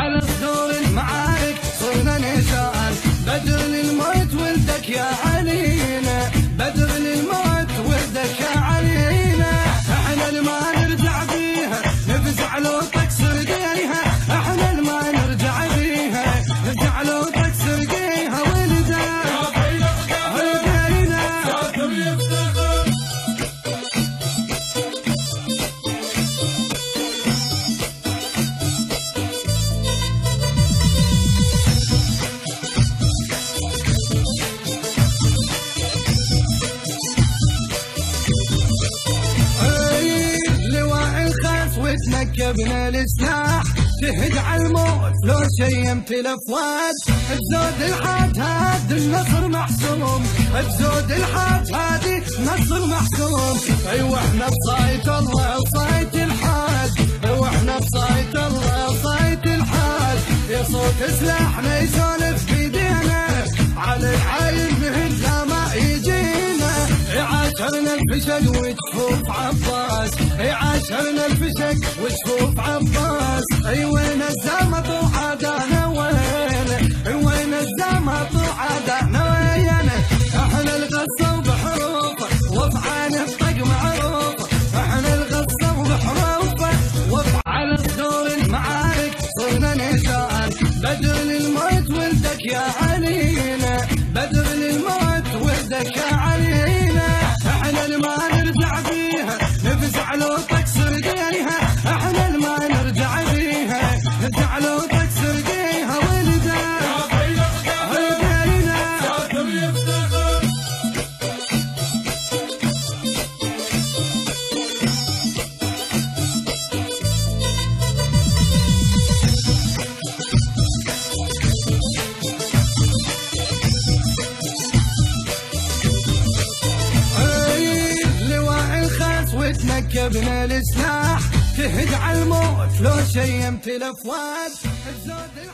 على صدور المعارك صرنا نشان بدر الخاف وتنكبنا السلاح تهد على الموت لو شيمت الأفواج. بزود الحاج هاد النصر محسوم بزود الحاج هادي نصر محسوم أيوه إحنا بصايت الله وصايت الحاج. أيوه إحنا بصايت الله وصايت الحاج. يا صوت سلاحنا يسولف بيدينا. على العايل مهد لا ما يجينا. عاشرنا الفشل وجفوف عباس عاشرنا الفشل وجفوف عباس. أي وين الخاس وتنكبنا السلاح تهد على الموت لو شيمت الأفواج. الزود